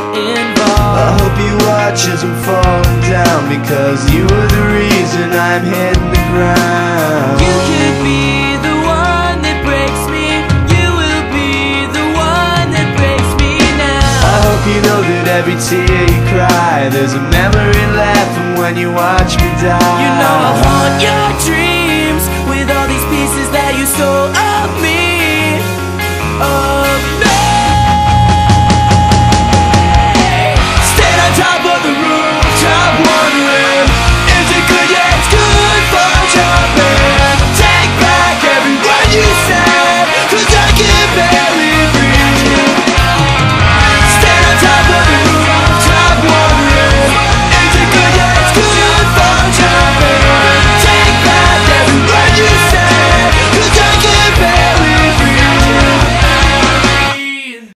involved. I hope you watch as I'm falling down Because you are the reason I'm hitting the ground. You could be the one that breaks me. You will be the one that breaks me now. I hope you know that every tear you cry There's a memory left from when you watch me die. You know I haunt your dreams With all these pieces that you stole.